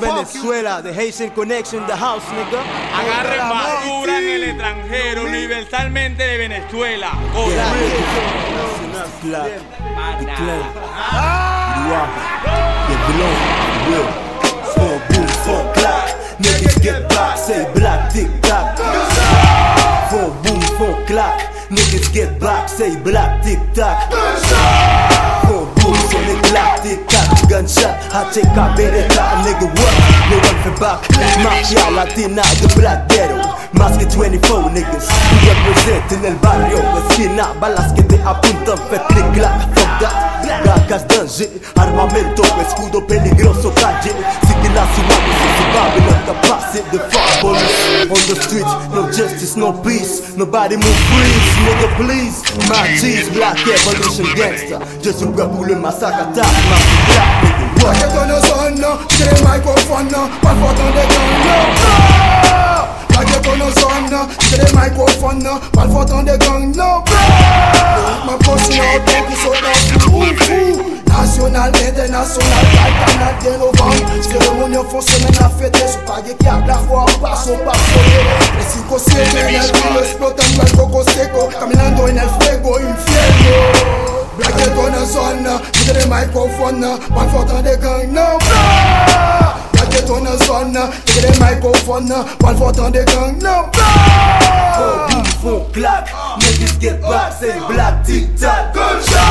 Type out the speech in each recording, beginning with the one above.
Venezuela, the Haitian Connection, the house, nigga. Agarren basura en el extranjero, universalmente de Venezuela. Niggas get back, say black, tick tock. Four boom, four. Niggas get back, say black, tick tock. So nigga clap, tick tock. Gunshot, I take a beretta, nigga what? No one for back. Mafia latina, the black ghetto. Más que 24 niggas We represent en el barrio Esquina, balas que te apuntan Fe click clack, fuck that Gacas danger, armamento Escudo peligroso, calle Sigue la ciudad, su Babylon Capacit, the police. On the streets, no justice, no peace. Nobody move please, nigga please. My G's, black evolution gangster. Je suis prêt pour le massacre attaque Ma black nigga, what? Paquet ton zone, j'ai les microphones, pas fort dans des gangs, Paquet ton zone, j'ai les microphones, pas fort dans des gangs, no. Ma poche là, autant qui saute dans fou, fou internasyonal Kaj kanadyen ou van Seremoun yon fon semen la fete Sou page ki ak la fwa ou pa son pa soye E si kose men el vi lo splotan Mwen koko seko Kaminando en el fuego infierno Blake ton en zon Mite de mikrofon Ban fotan de gang nan blan Blake ton en zon Mite de mikrofon Ban fotan de gang nan blan Fon bim fon klak Mwen dis get bak Se blak tik tak Gunshot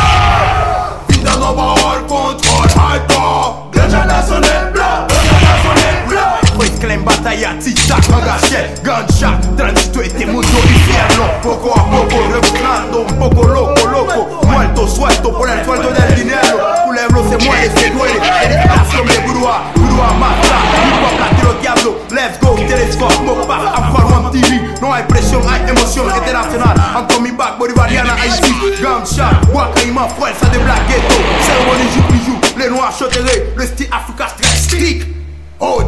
Clem batalha, tic-tac, agaché Gunshot, transito este mundo infierno Poco a poco rebuznando, un poco loco, loco. Muerto, suelto por el sueldo del dinero. Culebro se muere, se duele. Eres nación de grúa, grúa mata. Hip hop latino diablo, let's go. Telescope, back, I'm for one TV No hay presión, hay emoción internacional. I'm coming back, bolivariana, see Gunshot, más fuerza de Black Ghetto. Cérémonie Jupijú, les noirs choterés Le style Africa stress stick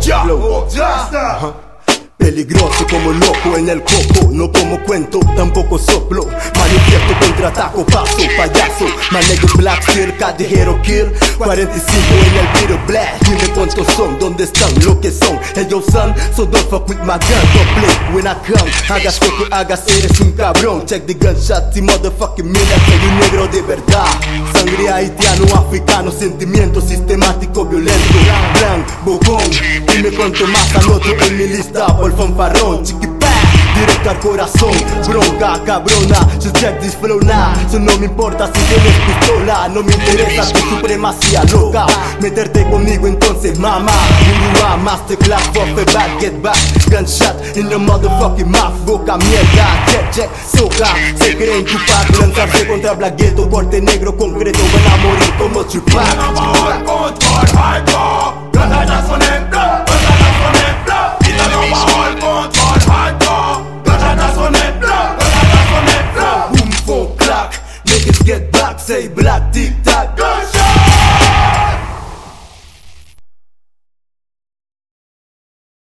Ya, oh ya Peligroso como loco en el coco, no como cuento, tampoco soplo. Manifiesto contraataco, paso, payaso. Manego black steel, callejero kill. 45 en el tiro black. Dime cuántos son, dónde están, lo que son. Ellos son, so don't fuck with my gun. Don't play when I come. Hagas lo que hagas, eres un cabrón. Check the gunshot y motherfucking mira, soy un negro de verdad. Sangre haitiano, africano, sentimiento sistemático, violento. Blanc, bocón. Dime cuánto más anoto en mi lista por fanfarrón, chiquipá Directo al corazón, bronca, cabrona. Just check this flow Eso no me importa si tienes pistola. No me interesa tu supremacía loca. Meterte conmigo entonces mama Urua, masterclass, fuck the back, get back. Gunshot in the motherfucking mouth. Boca mierda, check, check, soca Se creen Tupac, lanzarse contra Black Corte negro concreto, van a morir como black tic tac gunshot.